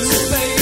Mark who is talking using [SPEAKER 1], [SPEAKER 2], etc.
[SPEAKER 1] you, baby.